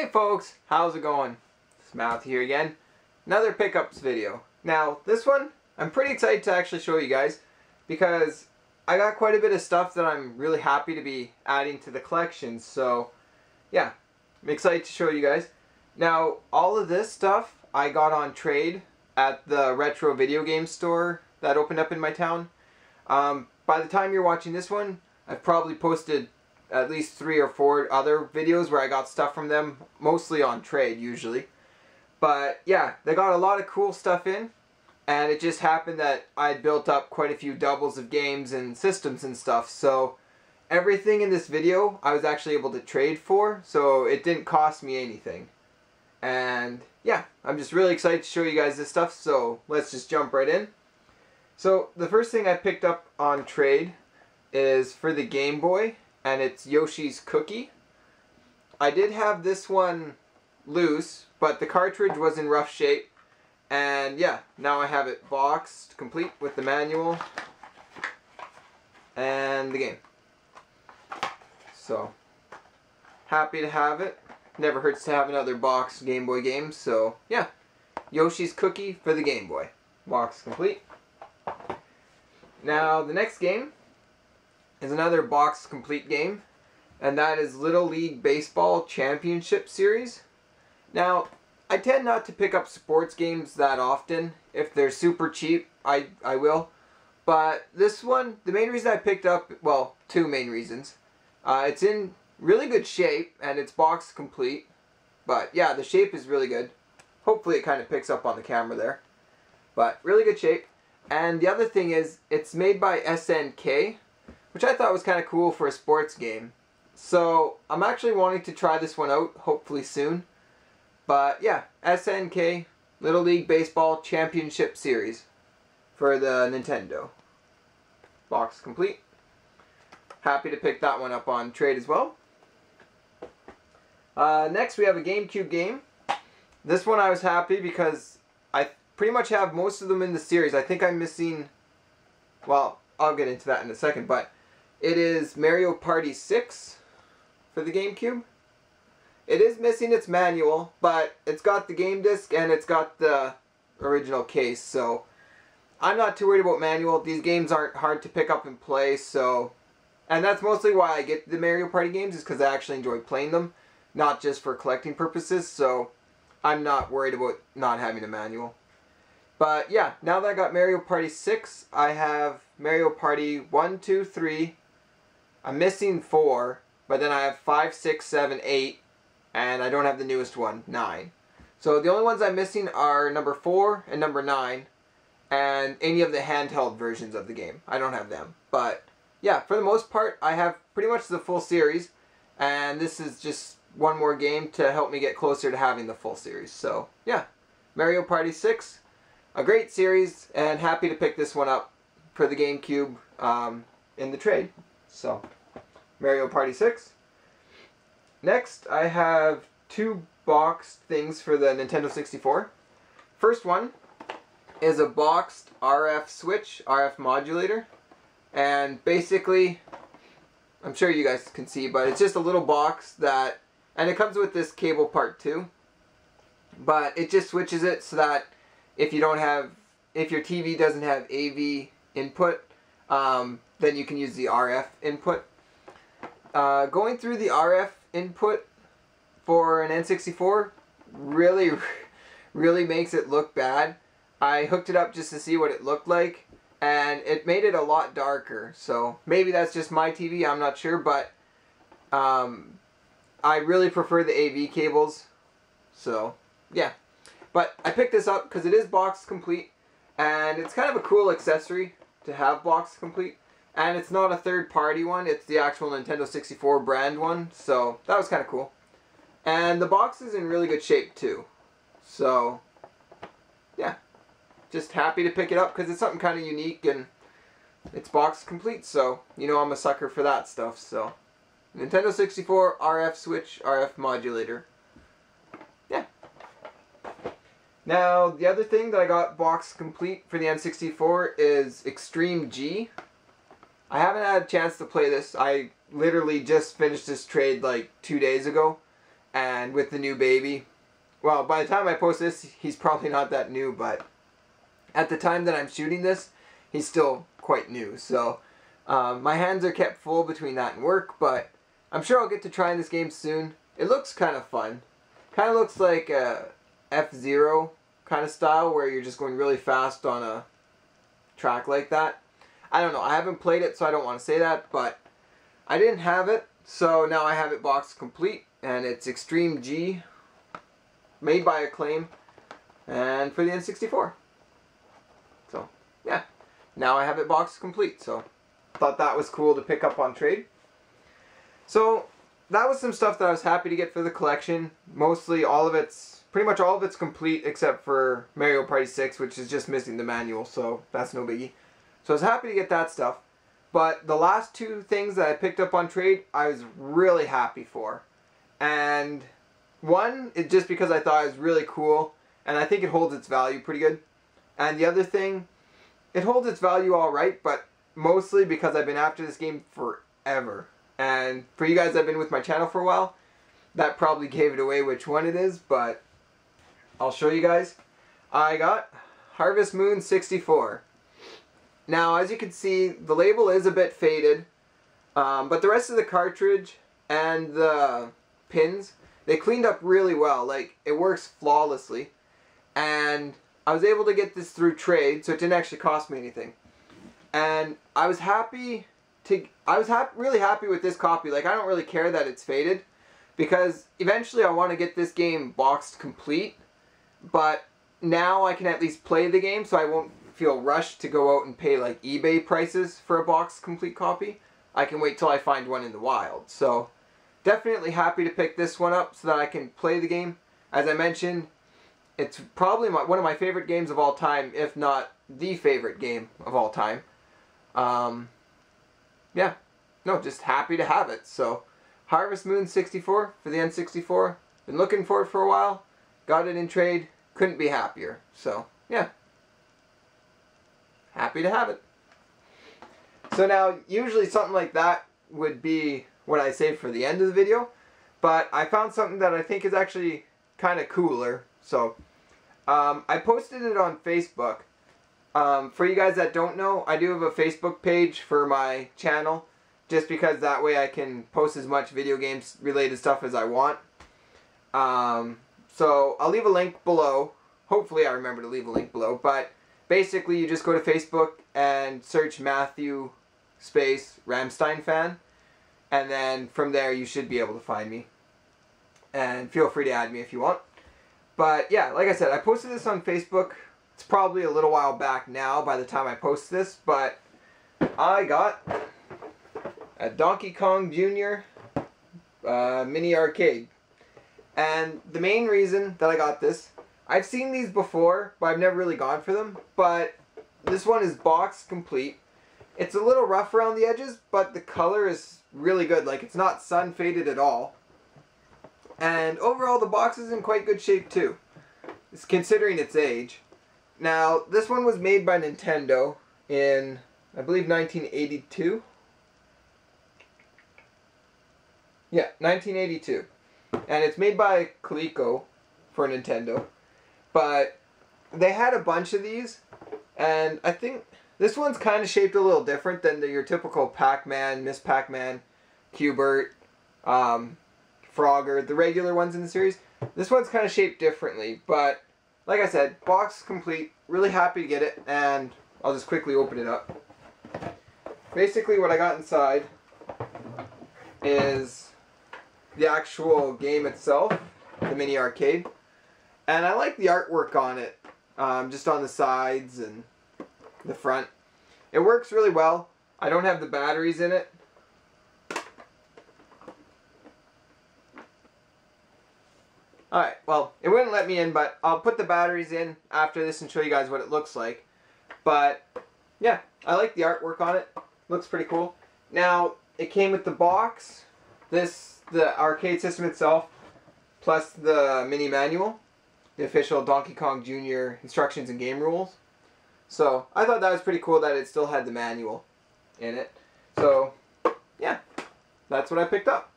Hey folks, how's it going? It's Mouth here again. Another pickups video. Now, this one, I'm pretty excited to actually show you guys because I got quite a bit of stuff that I'm really happy to be adding to the collection. So, yeah, I'm excited to show you guys. Now, all of this stuff I got on trade at the retro video game store that opened up in my town. Um, by the time you're watching this one, I've probably posted at least three or four other videos where I got stuff from them, mostly on trade usually. But yeah, they got a lot of cool stuff in, and it just happened that I built up quite a few doubles of games and systems and stuff, so everything in this video I was actually able to trade for, so it didn't cost me anything. And yeah, I'm just really excited to show you guys this stuff, so let's just jump right in. So the first thing I picked up on trade is for the Game Boy, and it's Yoshi's Cookie. I did have this one loose, but the cartridge was in rough shape. And yeah, now I have it boxed, complete with the manual and the game. So, happy to have it. Never hurts to have another boxed Game Boy game, so yeah. Yoshi's Cookie for the Game Boy. Box complete. Now, the next game is another box complete game, and that is Little League Baseball Championship Series. Now, I tend not to pick up sports games that often. If they're super cheap, I, I will. But this one, the main reason I picked up, well, two main reasons. Uh, it's in really good shape, and it's box complete. But yeah, the shape is really good. Hopefully it kind of picks up on the camera there. But really good shape. And the other thing is, it's made by SNK, which I thought was kind of cool for a sports game. So I'm actually wanting to try this one out, hopefully soon. But yeah, SNK Little League Baseball Championship Series for the Nintendo. Box complete. Happy to pick that one up on trade as well. Uh, next we have a GameCube game. This one I was happy because I pretty much have most of them in the series. I think I'm missing, well, I'll get into that in a second, but it is Mario Party 6 for the GameCube. It is missing its manual, but it's got the game disc and it's got the original case, so I'm not too worried about manual. These games aren't hard to pick up and play, so... And that's mostly why I get the Mario Party games, is because I actually enjoy playing them, not just for collecting purposes, so I'm not worried about not having a manual. But yeah, now that I got Mario Party 6, I have Mario Party 1, 2, 3, I'm missing four, but then I have five, six, seven, eight, and I don't have the newest one, nine. So the only ones I'm missing are number four and number nine, and any of the handheld versions of the game. I don't have them. But yeah, for the most part, I have pretty much the full series, and this is just one more game to help me get closer to having the full series. So yeah, Mario Party 6, a great series, and happy to pick this one up for the GameCube um, in the trade. So, Mario Party 6. Next, I have two boxed things for the Nintendo 64. First one is a boxed RF switch, RF modulator. And basically, I'm sure you guys can see, but it's just a little box that, and it comes with this cable part too. But it just switches it so that if you don't have, if your TV doesn't have AV input, um, then you can use the RF input. Uh, going through the RF input for an N64 really, really makes it look bad. I hooked it up just to see what it looked like, and it made it a lot darker. So maybe that's just my TV, I'm not sure, but um, I really prefer the AV cables. So, yeah. But I picked this up because it is box complete, and it's kind of a cool accessory to have box complete. And it's not a third party one, it's the actual Nintendo 64 brand one, so that was kind of cool. And the box is in really good shape too. So, yeah. Just happy to pick it up because it's something kind of unique and it's box complete, so you know I'm a sucker for that stuff, so. Nintendo 64 RF switch, RF modulator. Yeah. Now, the other thing that I got box complete for the N64 is Extreme G. I haven't had a chance to play this. I literally just finished this trade like two days ago. and with the new baby. Well, by the time I post this, he's probably not that new, but at the time that I'm shooting this, he's still quite new. So um, my hands are kept full between that and work, but I'm sure I'll get to trying this game soon. It looks kind of fun. Kind of looks like a F-Zero kind of style where you're just going really fast on a track like that. I don't know. I haven't played it, so I don't want to say that, but I didn't have it, so now I have it boxed complete, and it's Extreme G, made by Acclaim, and for the N64. So, yeah. Now I have it boxed complete, so thought that was cool to pick up on trade. So, that was some stuff that I was happy to get for the collection. Mostly all of it's, pretty much all of it's complete except for Mario Party 6, which is just missing the manual, so that's no biggie. So I was happy to get that stuff. But the last two things that I picked up on trade, I was really happy for. And one, it just because I thought it was really cool, and I think it holds its value pretty good. And the other thing, it holds its value all right, but mostly because I've been after this game forever. And for you guys that have been with my channel for a while, that probably gave it away which one it is, but I'll show you guys. I got Harvest Moon 64. Now, as you can see, the label is a bit faded, um, but the rest of the cartridge and the pins, they cleaned up really well. Like, it works flawlessly. And I was able to get this through trade, so it didn't actually cost me anything. And I was happy to, I was hap really happy with this copy. Like, I don't really care that it's faded, because eventually I want to get this game boxed complete, but now I can at least play the game, so I won't feel rushed to go out and pay like eBay prices for a box complete copy. I can wait till I find one in the wild. So definitely happy to pick this one up so that I can play the game. As I mentioned, it's probably my, one of my favorite games of all time, if not the favorite game of all time. Um, yeah, no, just happy to have it. So Harvest Moon 64 for the N64. Been looking for it for a while. Got it in trade. Couldn't be happier. So, yeah happy to have it. So now, usually something like that would be what I save for the end of the video, but I found something that I think is actually kind of cooler. So, um, I posted it on Facebook. Um, for you guys that don't know, I do have a Facebook page for my channel, just because that way I can post as much video games related stuff as I want. Um, so, I'll leave a link below. Hopefully I remember to leave a link below, but basically you just go to Facebook and search Matthew space Rammstein fan and then from there you should be able to find me. And feel free to add me if you want. But yeah like I said I posted this on Facebook. It's probably a little while back now by the time I post this but I got a Donkey Kong Jr. Uh, mini arcade. And the main reason that I got this I've seen these before, but I've never really gone for them. But this one is box complete. It's a little rough around the edges, but the color is really good. Like, it's not sun faded at all. And overall, the box is in quite good shape, too. It's considering its age. Now, this one was made by Nintendo in, I believe, 1982. Yeah, 1982. And it's made by Coleco for Nintendo. But they had a bunch of these, and I think this one's kind of shaped a little different than the, your typical Pac-Man, Miss Pac-Man, Q*bert, um, Frogger, the regular ones in the series. This one's kind of shaped differently, but like I said, box complete. Really happy to get it, and I'll just quickly open it up. Basically, what I got inside is the actual game itself, the mini arcade. And I like the artwork on it, um, just on the sides and the front. It works really well. I don't have the batteries in it. Alright, well, it wouldn't let me in, but I'll put the batteries in after this and show you guys what it looks like. But, yeah, I like the artwork on it. Looks pretty cool. Now, it came with the box, this, the arcade system itself, plus the mini manual the official Donkey Kong Jr. instructions and game rules. So I thought that was pretty cool that it still had the manual in it. So yeah, that's what I picked up.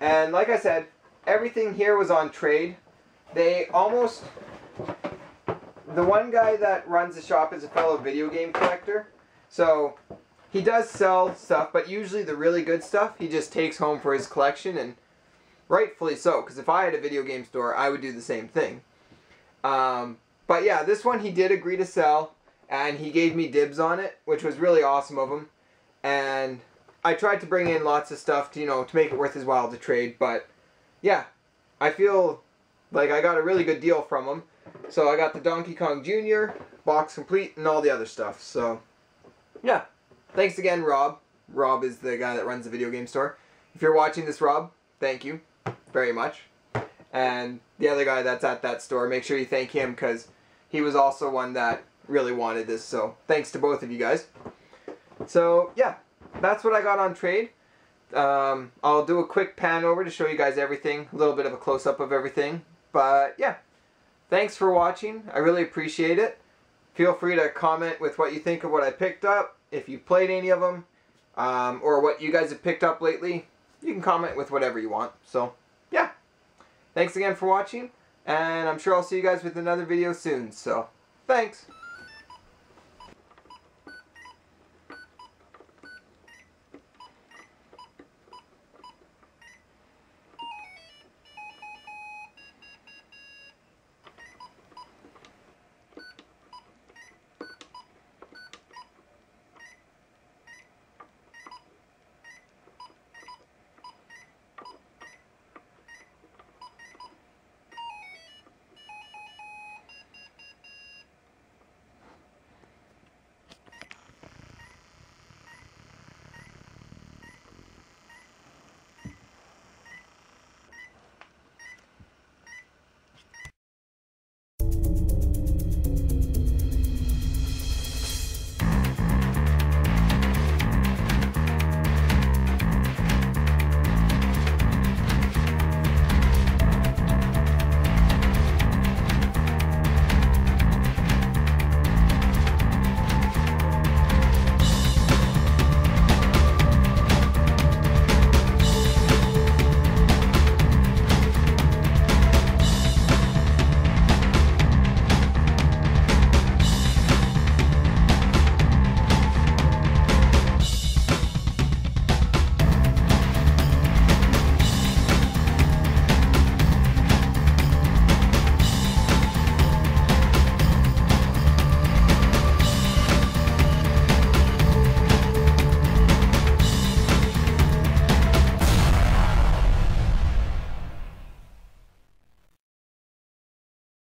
And like I said, everything here was on trade. They almost the one guy that runs the shop is a fellow video game collector. So he does sell stuff, but usually the really good stuff he just takes home for his collection, and rightfully so. Because if I had a video game store, I would do the same thing. Um, but yeah, this one he did agree to sell, and he gave me dibs on it, which was really awesome of him. And I tried to bring in lots of stuff to you know to make it worth his while to trade, but yeah, I feel like I got a really good deal from him. So I got the Donkey Kong Jr. box complete and all the other stuff. So yeah, thanks again, Rob. Rob is the guy that runs the video game store. If you're watching this, Rob, thank you very much. And the other guy that's at that store, make sure you thank him because he was also one that really wanted this. So thanks to both of you guys. So yeah, that's what I got on trade. Um, I'll do a quick pan over to show you guys everything, a little bit of a close up of everything. But yeah, thanks for watching. I really appreciate it. Feel free to comment with what you think of what I picked up, if you played any of them, um, or what you guys have picked up lately. You can comment with whatever you want. So thanks again for watching, and I'm sure I'll see you guys with another video soon. So thanks.